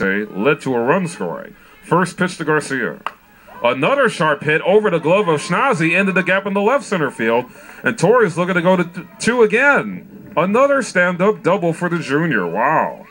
led to a run scoring. First pitch to Garcia. Another sharp hit over the glove of Schnazzi into the gap in the left center field. And Torres looking to go to two again. Another stand up double for the junior. Wow.